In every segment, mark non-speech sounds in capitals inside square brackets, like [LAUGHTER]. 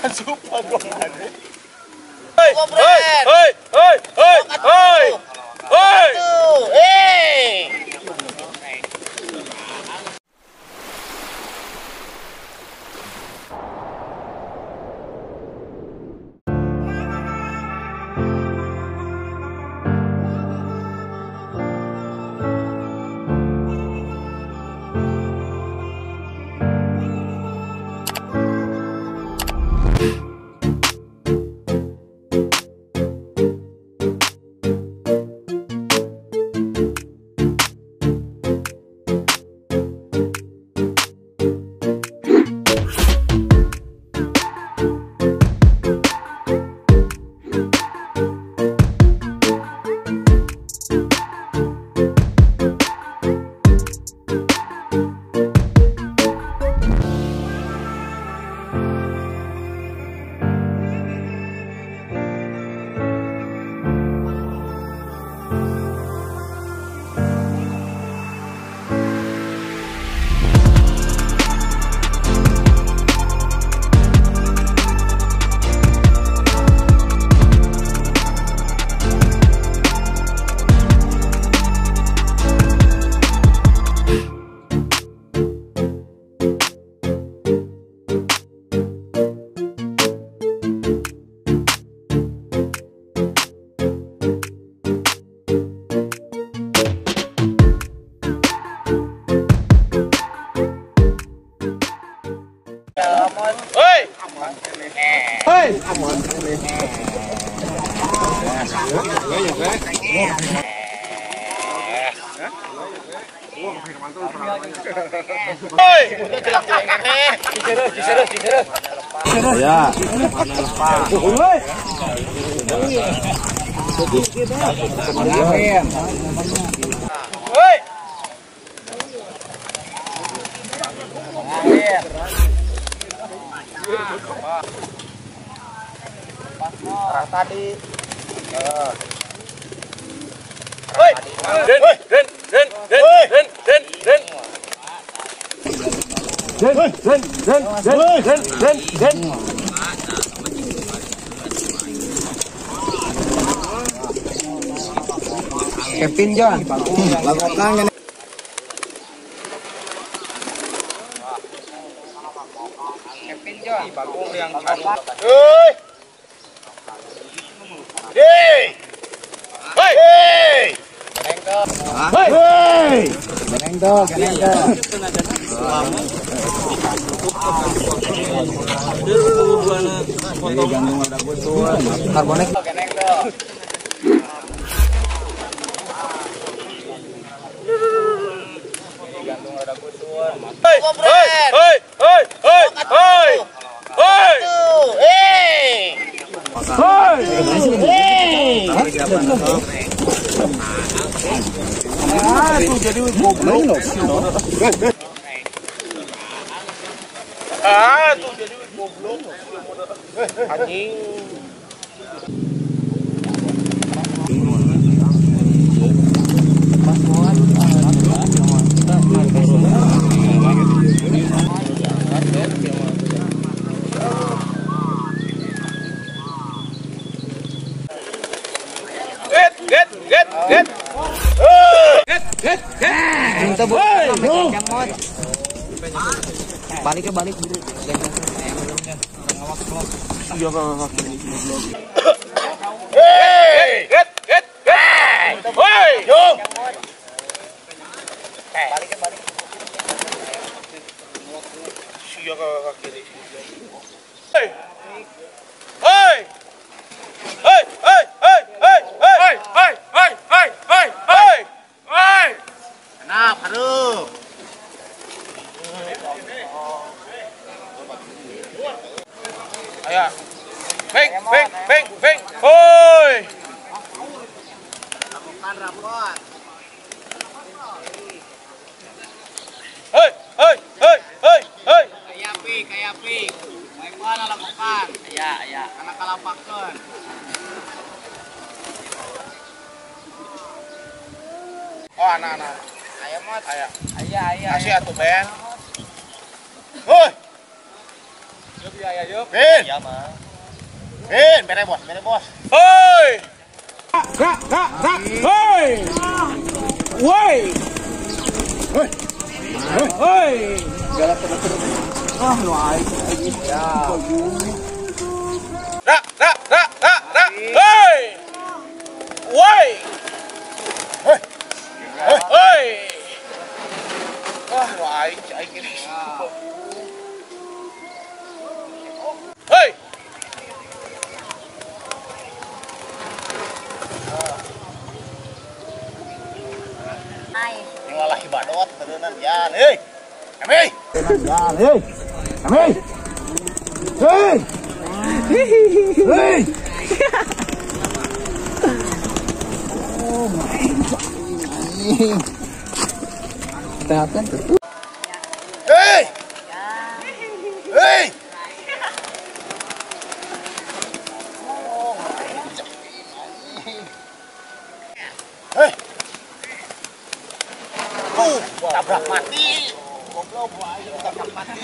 [LAUGHS] Sumpah gua ada. Hei, hei, hei, hei, hei, hei, hei. Hei, Wah, mantul Hei, diseru, diseru. Ya. Tadi. Woi. Den, den. lên lên lên lên lên lên. Lên lên lên lên lên lên Kevin cho là gọt ngang cái này Kevin cho bà cô đang chăn ơi đi! Hey! Hey Hei. Ganeng dong, ganeng dong. Jadi jangan ada butuh karbonek. Ganeng dong. Hei. Ah, tuh jadi goblok. Anjing. Balik ke balik dulu. Saya belum kan. Orang awak vlog. Iya, vlog. Ayo. Beng, beng, beng, beng. Hoi! Lakukan rapot. Hei! Hei! Hei! Hei! Hei! Kayak pi, kayak pi. May mana lakukan? Iya, iya. Anak kalapakan. Oh, anak-anak. Ayo mot. Ayo. Ayo, ayo. Kasih atuh, Ben. Vin. Vin, bên dạ, này bột, bên này bột. Ôi. Ra, ra, ra. Ôi. Ôi. Ôi. Ôi. Ah, loài. Ra, ra, ra, ra, ra. Ôi. Ôi. Ôi. Ôi. Ah, loài chạy cái này. Dạ. Hey! Hey! Hey! Hey! Oh my god. That happened. Tabrak mati. Goblok, gua aja tabrak mati.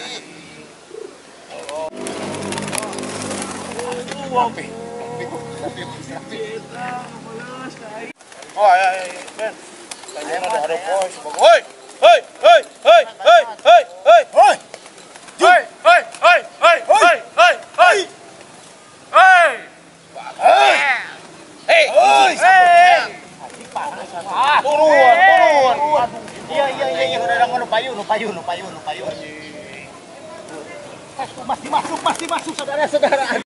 Oh, ya, ya, ya, Ben. Kayaknya ada ada pos. Hoi, hoi, hoi, hoi, hoi. Hoi. Hoi, hoi, hoi, hoi, hoi, hoi, hoi. Hoi. Hei. Hei. Hoi. Hei. Turun, turun. Iya, iya, iya, iya, udah ada nu payu, nu payu, nu payu, nu payu. Masih masuk, masih masuk, saudara-saudara.